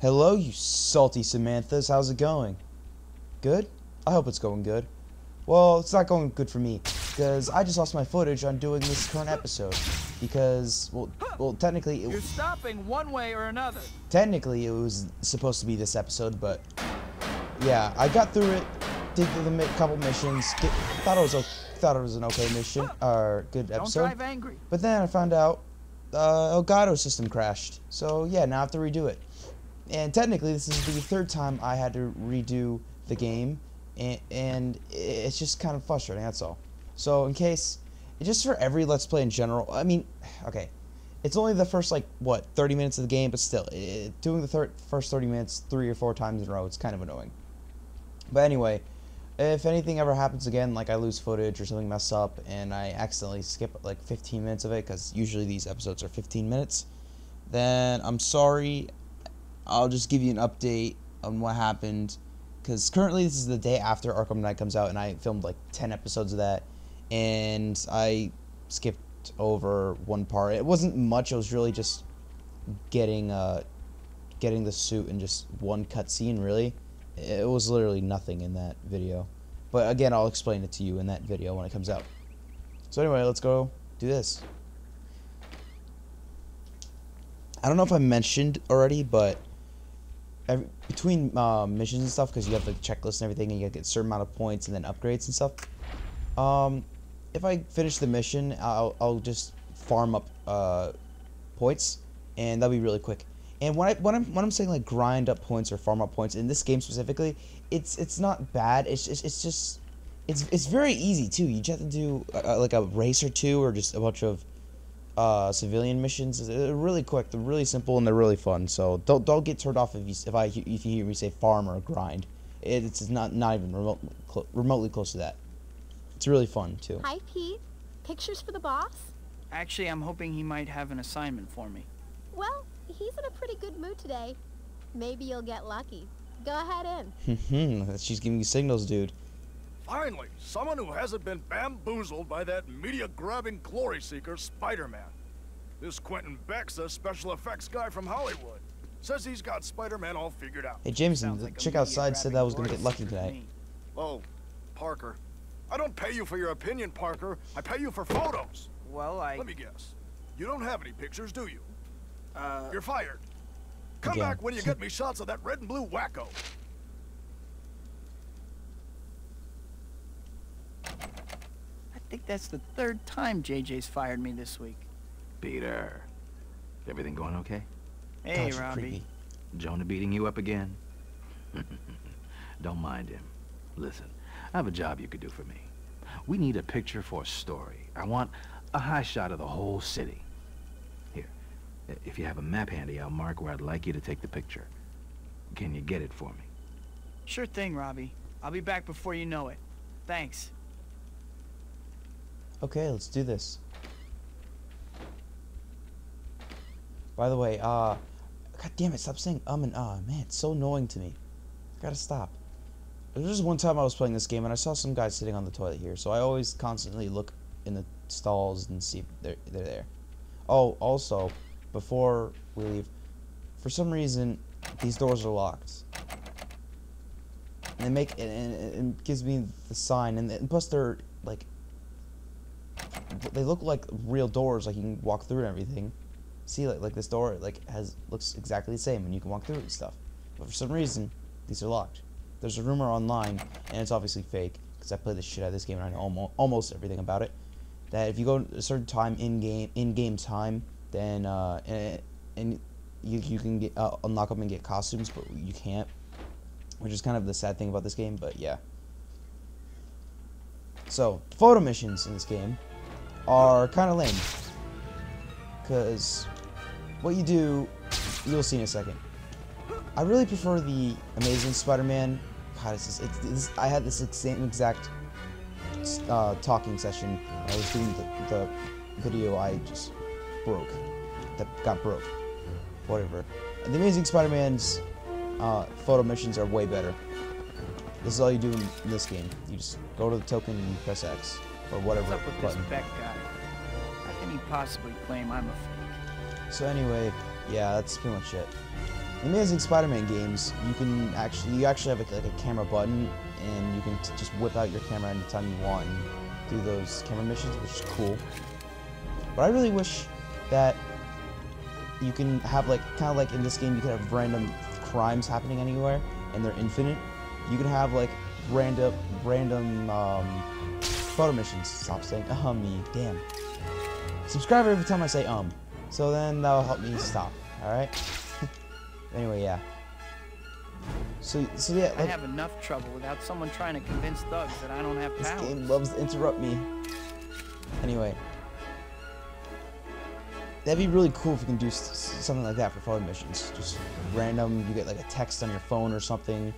Hello, you salty Samanthas. How's it going? Good? I hope it's going good. Well, it's not going good for me, because I just lost my footage on doing this current episode. Because, well, well, technically, You're stopping one way or another. technically it was supposed to be this episode, but yeah, I got through it, did the mi- couple missions, get, thought it was o- thought it was an okay mission or good Don't episode. drive angry. But then I found out uh, Elgato system crashed. So yeah, now I have to redo it. And technically, this is the third time I had to redo the game, and, and it's just kind of frustrating. That's all. So in case, just for every Let's Play in general, I mean, okay, it's only the first like what 30 minutes of the game, but still, it, doing the first 30 minutes three or four times in a row, it's kind of annoying. But anyway, if anything ever happens again, like I lose footage or something mess up, and I accidentally skip like 15 minutes of it, because usually these episodes are 15 minutes, then I'm sorry. I'll just give you an update on what happened, because currently this is the day after Arkham Knight comes out, and I filmed like 10 episodes of that, and I skipped over one part. It wasn't much. It was really just getting uh, getting the suit in just one cutscene. Really, it was literally nothing in that video. But again, I'll explain it to you in that video when it comes out. So anyway, let's go do this. I don't know if I mentioned already, but every, between uh, missions and stuff, because you have the checklist and everything, and you get a certain amount of points and then upgrades and stuff. Um, if I finish the mission, I'll, I'll just farm up uh, points, and that'll be really quick. And when I when I'm when I'm saying like grind up points or farm up points in this game specifically, it's it's not bad. It's just it's just it's it's very easy too. You just have to do uh, like a race or two or just a bunch of uh, civilian missions. They're really quick. They're really simple and they're really fun. So don't don't get turned off if you if I if you hear me say farm or grind. It's not not even remote, cl- remotely close to that. It's really fun too. Hi, Pete. Pictures for the boss? Actually, I'm hoping he might have an assignment for me. Well, he's in a pretty good mood today. Maybe you'll get lucky. Go ahead in. Hmm, she's giving you signals, dude. Finally, someone who hasn't been bamboozled by that media-grabbing glory seeker, Spider-Man. This Quentin Beck's a special effects guy from Hollywood. Says he's got Spider-Man all figured out. Hey Jameson, Sounds the like chick outside said that I was gonna get lucky tonight. seeker to me. Oh, Parker. I don't pay you for your opinion, Parker. I pay you for photos. Well, I... Let me guess. You don't have any pictures, do you? Uh, You're fired. Come Again. back when you get me shots of that red and blue wacko. Think that's the third time JJ's fired me this week. Peter, everything going okay? Hey, God, you're Robbie. creepy. Jonah beating you up again? Don't mind him. Listen, I have a job you could do for me. We need a picture for a story. I want a high shot of the whole city. Here, if you have a map handy, I'll mark where I'd like you to take the picture. Can you get it for me? Sure thing, Robbie. I'll be back before you know it. Thanks. Okay, let's do this. By the way, uh, god damn it, stop saying um and ah, man, it's so annoying to me. Gotta stop. There was just one time I was playing this game and I saw some guy sitting on the toilet here, so I always constantly look in the stalls and see they're, they're there. Oh, also, before we leave, for some reason, these doors are locked. And they make and, and it gives me the sign, and, and plus they're like they look like real doors, like you can walk through and everything. See, like like this door, like has looks exactly the same, and you can walk through it and stuff. But for some reason, these are locked. There's a rumor online, and it's obviously fake, because I played the shit out of this game and I know almost, almost everything about it. That if you go a certain time in game, in game time, then uh, and, and you you can get uh, unlock them and get costumes, but you can't, which is kind of the sad thing about this game. But yeah. So photo missions in this game are kind of lame. Because what you do, you'll see in a second. I really prefer the Amazing Spider-Man. God, it's, it's, it's I had this same exact uh, talking session. I was doing the, the video I just broke. That got broke. Whatever. And the Amazing Spider-Man's uh, photo missions are way better. This is all you do in this game. You just go to the token and press X or whatever What's up with this. Beck guy? How can he possibly claim I'm a fake? So anyway, yeah, that's pretty much it. In Amazing Spider-Man games, you can actually you actually have like, like a camera button, and you can t- just whip out your camera anytime you want and do those camera missions, which is cool. But I really wish that you can have like kind of like in this game, you can have random crimes happening anywhere, and they're infinite. You can have like random random um, photo missions. Stop saying um me, damn. Subscribe every time I say um. So then that'll help me stop. All right. anyway, yeah. So so yeah, I have enough trouble without someone trying to convince thugs that I don't have this powers. game loves to interrupt me. Anyway. That'd be really cool if you can do something like that for photo missions. Just random, you get like a text on your phone or something.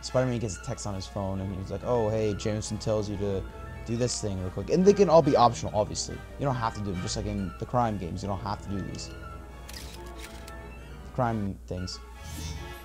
Spider-Man gets a text on his phone and he's like, "Oh, hey, Jameson tells you to do this thing real quick." And they can all be optional, obviously. You don't have to do them, just like in the crime games. You don't have to do these crime things.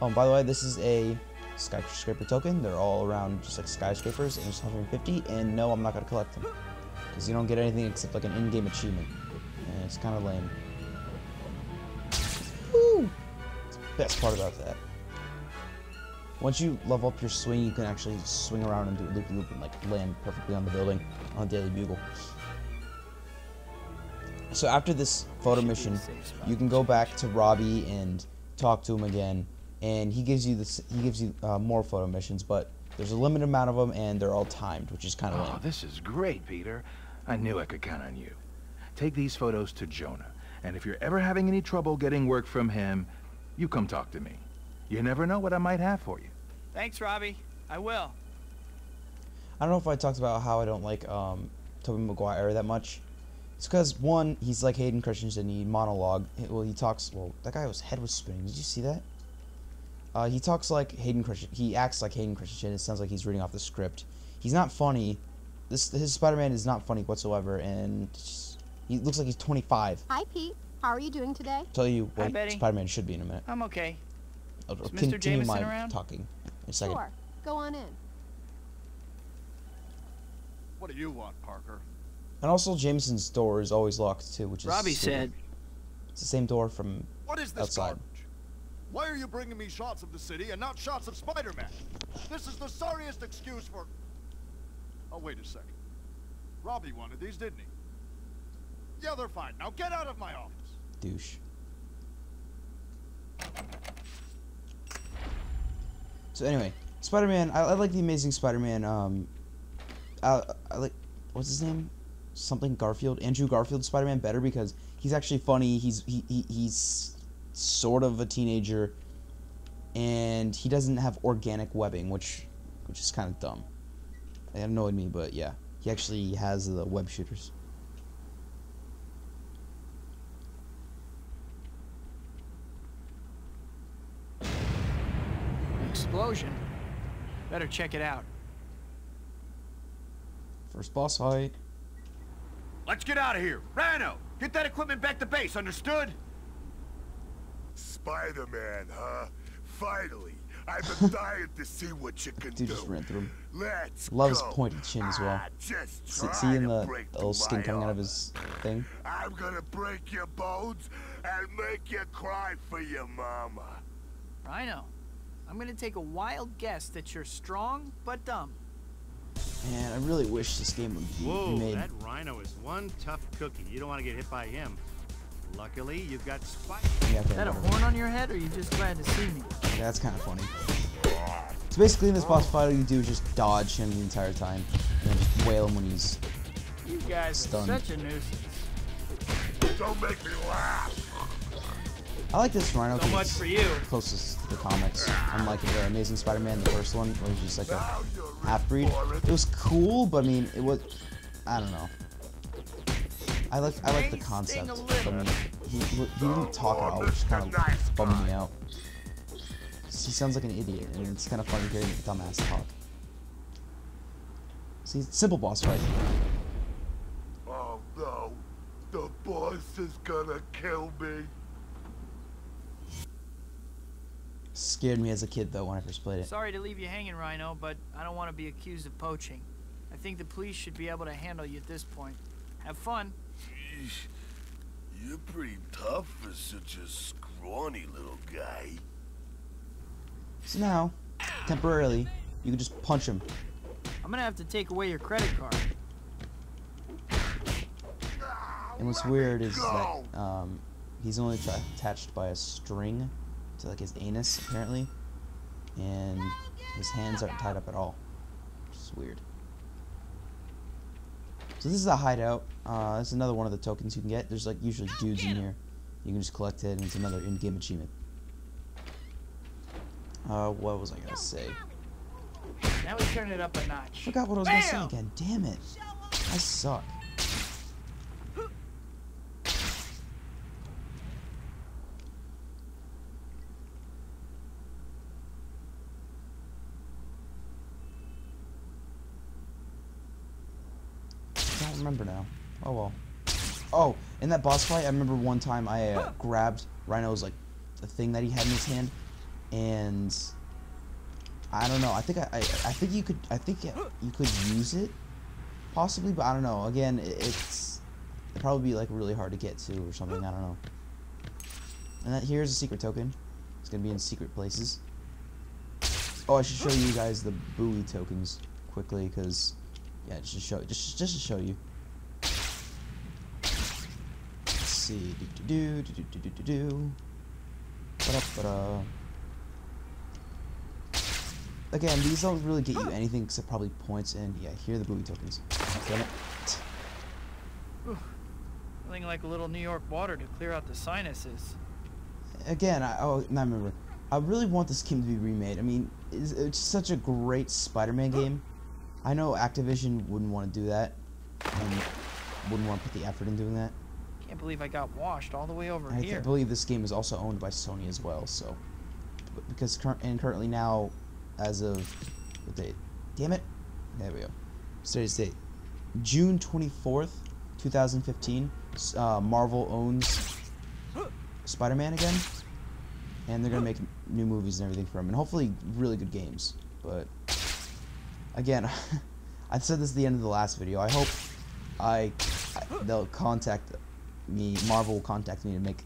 Oh, by the way, this is a skyscraper token. They're all around just like skyscrapers, and it's 150. And no, I'm not gonna collect them because you don't get anything except like an in-game achievement, and it's kind of lame. Woo! Best part about that. Once you level up your swing, you can actually swing around and do a loop loop and like land perfectly on the building on Daily Bugle. So after this photo mission, a safe spot. you can go back to Robbie and talk to him again, and he gives you this. He gives you uh, more photo missions, but there's a limited amount of them, and they're all timed, which is kind of Oh, lame. this is great, Peter. I knew I could count on you. Take these photos to Jonah, and if you're ever having any trouble getting work from him, you come talk to me. You never know what I might have for you. Thanks, Robbie. I will. I don't know if I talked about how I don't like um, Tobey Maguire that much. It's because one, he's like Hayden Christensen. He monologue. Well, he talks. Well, that guy was head was spinning. Did you see that? Uh, he talks like Hayden Christensen. He acts like Hayden Christensen. It sounds like he's reading off the script. He's not funny. This his Spider-Man is not funny whatsoever, and just- he looks like he's 25. Hi, Pete. How are you doing today? I'll tell you Hi, what Spider-Man should be in a minute. I'm okay. I'll, I'll Is Mr. continue Jameson my around? talking in a second. Sure. Go on in. What do you want, Parker? And also, Jameson's door is always locked too, which is Robbie stupid. said, it's the same door from What is this Outside. garbage? Why are you bringing me shots of the city and not shots of Spider-Man? This is the sorriest excuse for... Oh, wait a second. Robbie wanted these, didn't he? Yeah, they're fine. Now get out of my office. douche. So anyway, Spider-Man. I, I like the Amazing Spider-Man. Um, I, I like what's his name? Something Garfield. Andrew Garfield Spider-Man better because he's actually funny. He's he, he he's sort of a teenager, and he doesn't have organic webbing, which which is kind of dumb. It annoyed me, but yeah, he actually has the web shooters. Explosion. Better check it out. First boss fight. Let's get out of here. Rhino, get that equipment back to base, understood? Spider-Man, huh? Finally, I've been dying to see what you can Dude do. just ran through him. Let's Loves go. pointed chin as well. Ah, just See, try see in the, break the little skin my coming out of his thing? I'm gonna break your bones and make you cry for your mama. Rhino, I'm gonna take a wild guess that you're strong but dumb. Man, I really wish this game would be Whoa, made. that rhino is one tough cookie. You don't want to get hit by him. Luckily, you've got Spike. Yeah, Is that a horn on your head, or are you just glad to see me? Yeah, that's kind of funny. So basically, in this boss fight, all you do is just dodge him the entire time, and then just wail him when he's. You guys Stunned. are such a nuisance. Don't make me laugh. I like this Rhino. So 'cause much for you. Closest to the comics, unlike the Amazing Spider-Man, the first one, was just like a Now you're in half-breed. it. It was cool, but I mean, it was. I don't know. I like I like the concept, but I mean, he, he didn't talk at all, which kind of bummed me out. He sounds like an idiot, and it's kind of funny hearing the dumbass talk. See, simple boss fight. Oh no, the boss is gonna kill me. Scared me as a kid though when I first played it. Sorry to leave you hanging, Rhino, but I don't want to be accused of poaching. I think the police should be able to handle you at this point. Have fun. Jeez, You're pretty tough for such a scrawny little guy. So now, temporarily, you can just punch him. I'm gonna have to take away your credit card. And what's weird is that um, he's only attached by a string to like his anus apparently, and his hands aren't tied up at all. Which is weird. So this is a hideout. Uh, this is another one of the tokens you can get. There's like usually dudes in here. You can just collect it, and it's another in-game achievement. Uh, what was I gonna say? Now we turn it up a notch. Forgot what I was gonna say again. Damn it! I suck. I don't remember now. Oh well. Oh, in that boss fight, I remember one time I uh, grabbed Rhino's like the thing that he had in his hand, and I don't know. I think I, I, I think you could I think you could use it, possibly, but I don't know. Again, it, it's it'd probably be like really hard to get to or something. I don't know. And that here's a secret token. It's gonna be in secret places. Oh, I should show you guys the buoy tokens quickly, cause yeah, just to show just just to show you. Let's see. Do do do do do do do do. Ba -da -ba -da. Again, these don't really get you anything except probably points and yeah, here are the booby tokens. Damn it. Like a little New York water to clear out the sinuses. Again, I oh, not remember. I really want this game to be remade. I mean, it's, it's such a great Spider-Man game. I know Activision wouldn't want to do that, and wouldn't want to put the effort in doing that. Can't believe I got washed all the way over I here. th- believe this game is also owned by Sony as well. So, because cur- and currently now, as of what date, damn it, there we go. Today's date, June twenty fourth, two thousand fifteen. Uh, Marvel owns Spider-Man again, and they're gonna make new movies and everything for him, and hopefully really good games. But again, I said this at the end of the last video. I hope I, I they'll contact me. Marvel will contact me to make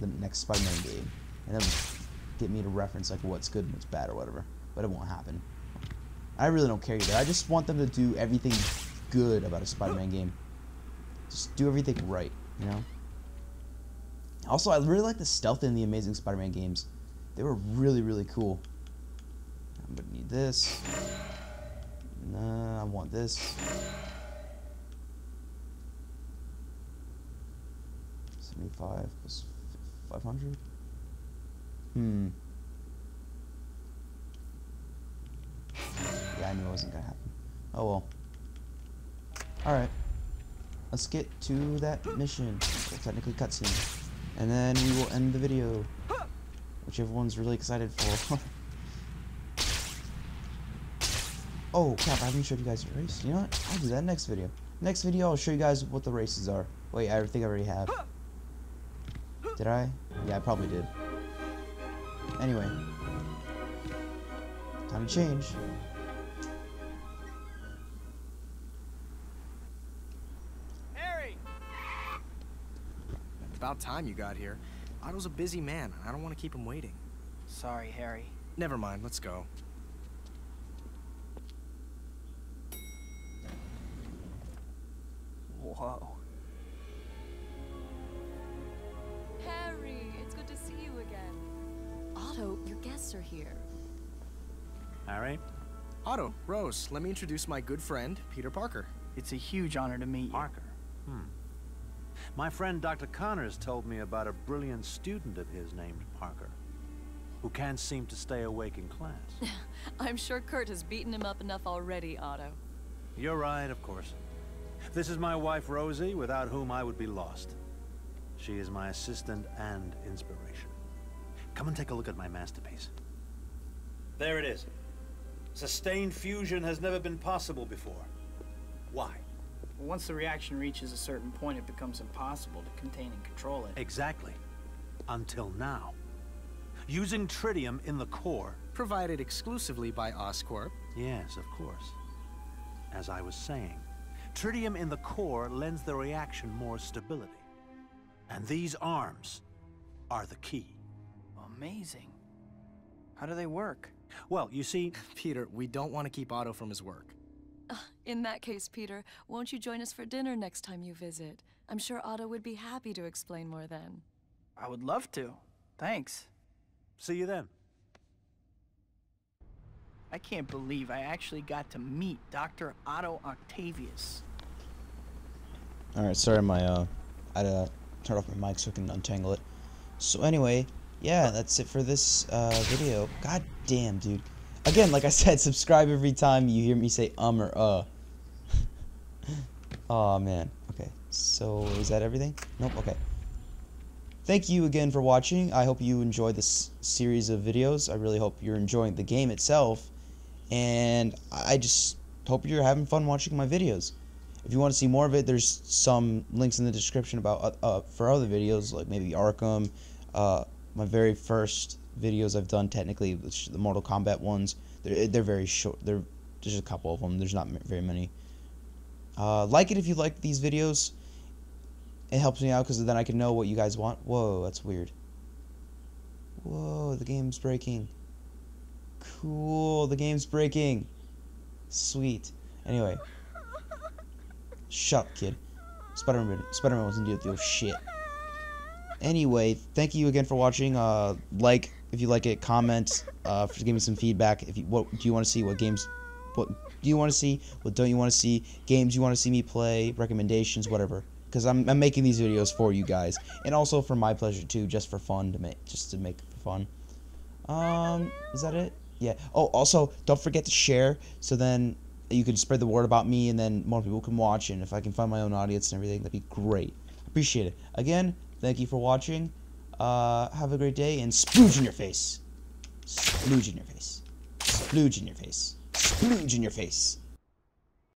the next Spider-Man game, and they'll get me to reference like what's good and what's bad or whatever. But it won't happen. I really don't care either. I just want them to do everything good about a Spider-Man game. Just do everything right, you know. Also, I really like the stealth in the Amazing Spider-Man games. They were really, really cool. I'm gonna need this. I want this. Seventy-five plus five hundred. Hmm. Yeah, I knew it wasn't gonna happen. Oh well. Alright. Let's get to that mission. Well, technically cutscene. And then we will end the video. Which everyone's really excited for. oh crap, I haven't showed you guys the race. You know what? I'll do that next video. Next video I'll show you guys what the races are. Wait, I think I already have. Did I? Yeah, I probably did. Anyway. Time to change. Harry! About time you got here. Otto's a busy man. I don't want to keep him waiting. Sorry, Harry. Never mind, let's go. Whoa. Harry, it's good to see you again. Otto, your guests are here. Harry? Otto, Rose, let me introduce my good friend, Peter Parker. It's a huge honor to meet you. Parker. Hmm. My friend Dr. Connors told me about a brilliant student of his named Parker, who can't seem to stay awake in class. I'm sure Curt has beaten him up enough already, Otto. You're right, of course. This is my wife, Rosie, without whom I would be lost. She is my assistant and inspiration. Come and take a look at my masterpiece. There it is. Sustained fusion has never been possible before. Why? Once the reaction reaches a certain point, it becomes impossible to contain and control it. Exactly. Until now. Using tritium in the core. Provided exclusively by Oscorp. Yes, of course. As I was saying, tritium in the core lends the reaction more stability. And these arms are the key. Amazing. How do they work? Well, you see, Peter, we don't want to keep Otto from his work. In that case, Peter, won't you join us for dinner next time you visit? I'm sure Otto would be happy to explain more then. I would love to. Thanks. see you then. I can't believe I actually got to meet Dr. Otto Octavius. Alright, sorry, my, uh, I to turn off my mic so I can untangle it. So anyway, yeah, that's it for this, uh, video. God damn, dude. Again, like I said, subscribe every time you hear me say um or uh. oh man. Okay. So is that everything? Nope. Okay. Thank you again for watching. I hope you enjoyed this series of videos. I really hope you're enjoying the game itself. And I just hope you're having fun watching my videos. If you want to see more of it, there's some links in the description about uh, uh, for other videos, like maybe Arkham, uh, my very first videos I've done technically, which the Mortal Kombat ones. They're, they're very short. They're there's a couple of them. There's not very many. Uh, like it if you like these videos. It helps me out because then I can know what you guys want. Whoa, that's weird. Whoa, the game's breaking. Cool, the game's breaking. Sweet. Anyway. Shut up, kid. Spider-Man, Spider-Man wasn't doing the shit. Anyway, thank you again for watching. Uh, like if you like it, comment. Uh, for give me some feedback. If you what do you want to see? What games? What do you want to see? What don't you want to see? Games you want to see me play? Recommendations, whatever. Because I'm, I'm making these videos for you guys, and also for my pleasure too, just for fun to make, just to make fun. Um, is that it? Yeah. Oh, also don't forget to share, so then you can spread the word about me, and then more people can watch. And if I can find my own audience and everything, that'd be great. Appreciate it. Again, thank you for watching. Uh, have a great day, and splooge in your face. Splooge in your face. Splooge in your face. Splooge in your face.